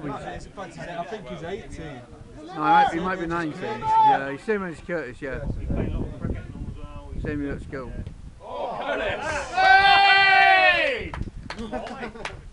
probably. I think he's 18. No, he might be 19. Yeah, he's similar to Curtis, yeah. Same at school. Oh, Curtis! Hey!